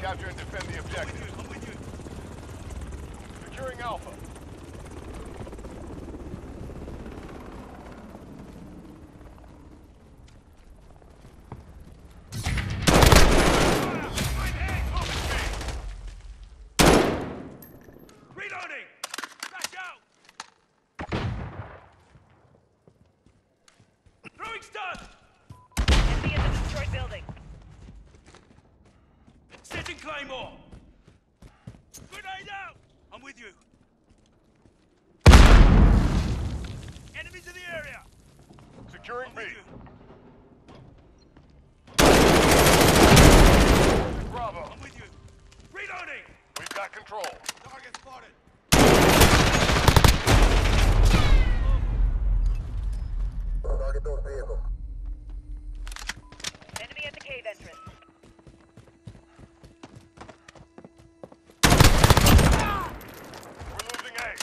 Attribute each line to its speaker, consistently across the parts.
Speaker 1: domination. Capture and defend the objective.
Speaker 2: I'm with you.
Speaker 1: Securing Alpha.
Speaker 2: Reloading! Flash out! Throwing stun!
Speaker 3: Enemy in the destroyed building.
Speaker 2: Setting Claymore! Grenade out! I'm with you. Enemies in the area!
Speaker 1: Securing
Speaker 2: I'm
Speaker 1: B. Bravo.
Speaker 2: I'm with you. Reloading!
Speaker 1: We've got control.
Speaker 2: Target spotted.
Speaker 3: Enemy at the cave entrance.
Speaker 1: We're losing A.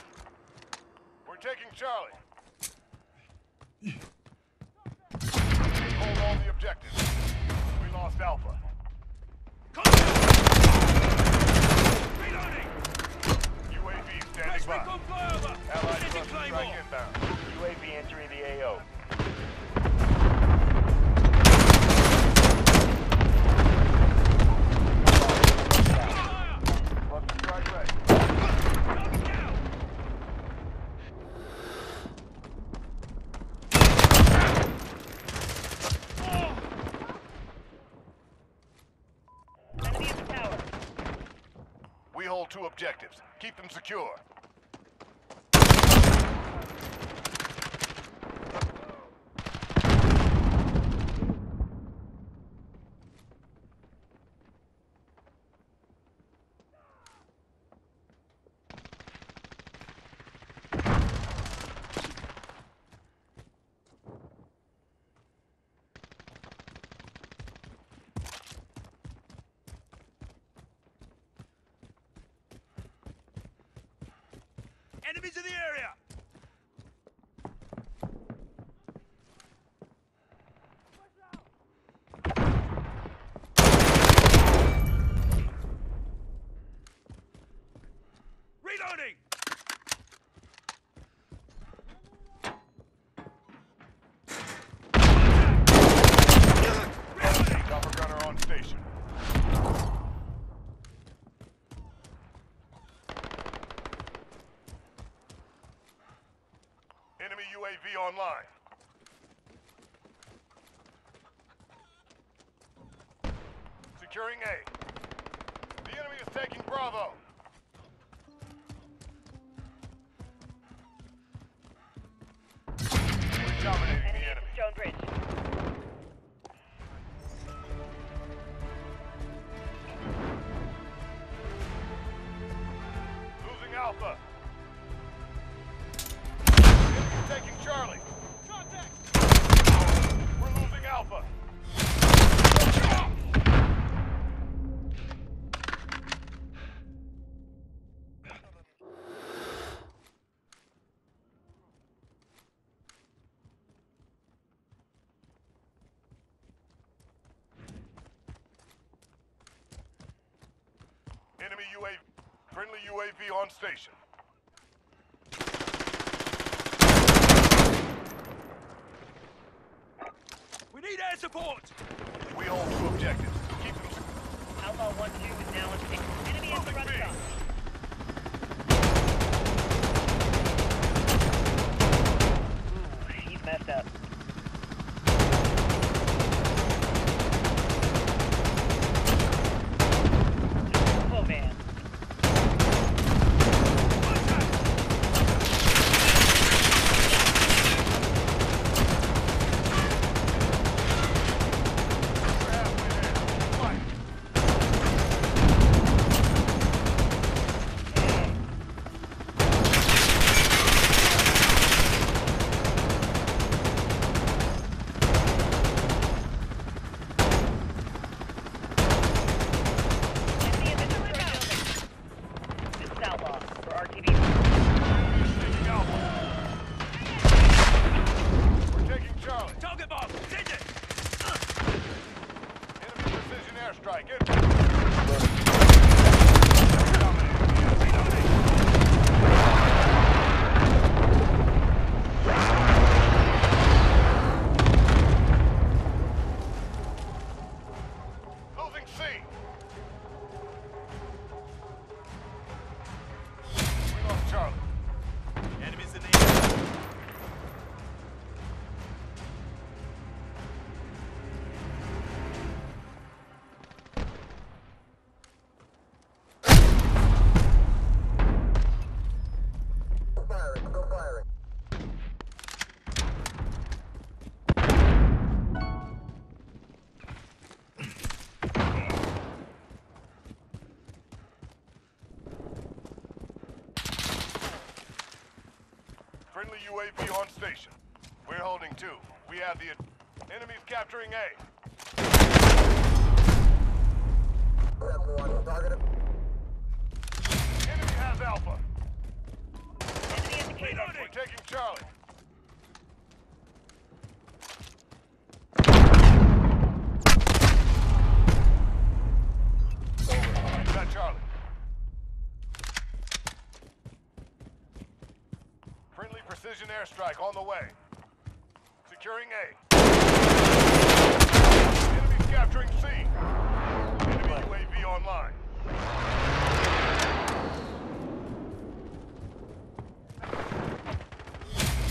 Speaker 1: We're taking Charlie. Hold all the objectives. We lost Alpha. We hold two objectives. Keep them secure.
Speaker 2: Enemies in the area! Reloading! Reloading!
Speaker 1: Chopper gunner on station. Enemy UAV online. Securing A. The enemy is taking Bravo. We're dominating
Speaker 3: Enemy
Speaker 1: the enemy.
Speaker 3: stone bridge.
Speaker 1: Losing Alpha. Enemy UAV. Friendly UAV on station.
Speaker 2: We need air support!
Speaker 1: We hold two objectives. Keep them
Speaker 3: Alpha 1-2 is now in station. Enemy at the
Speaker 1: Moving
Speaker 3: run
Speaker 1: UAV on station. We're holding two. We have the enemies capturing A.
Speaker 4: Seven one, target.
Speaker 1: Enemy has Alpha.
Speaker 3: Enemy at the cave
Speaker 1: We're
Speaker 3: entrance.
Speaker 1: taking Charlie. Over. Got Charlie. Friendly precision airstrike on the way. Securing A. Enemies capturing C. Enemy UAV online.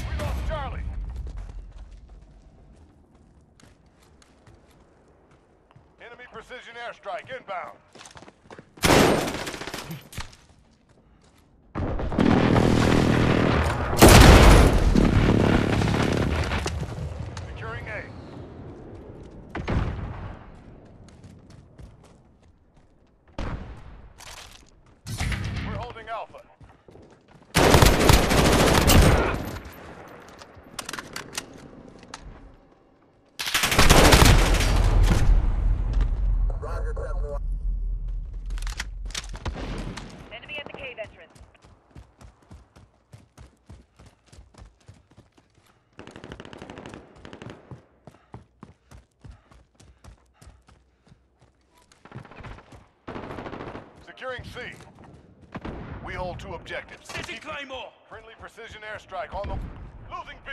Speaker 1: We lost Charlie. Enemy precision airstrike inbound. Securing A. We're holding Alpha.
Speaker 4: Roger, seven one.
Speaker 3: Enemy at the cave entrance.
Speaker 1: Securing C. We hold two objectives.
Speaker 2: City Claymore.
Speaker 1: Friendly precision airstrike on the... Losing B.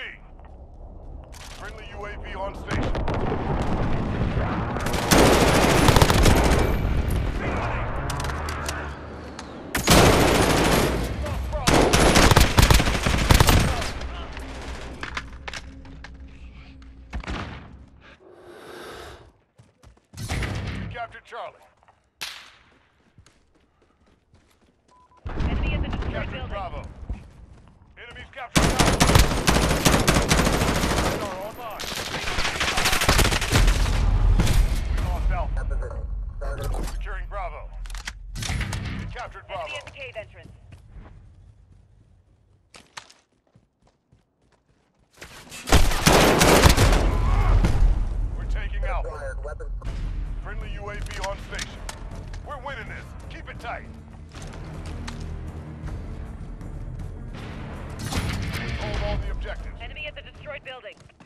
Speaker 1: Friendly UAV on station. Lost Bravo. We captured Charlie.
Speaker 3: Enemy at the destroyed
Speaker 1: Captured. Bravo. Enemies captured lost Alpha. Securing Bravo. Captured Bravo.
Speaker 3: The entrance. Building.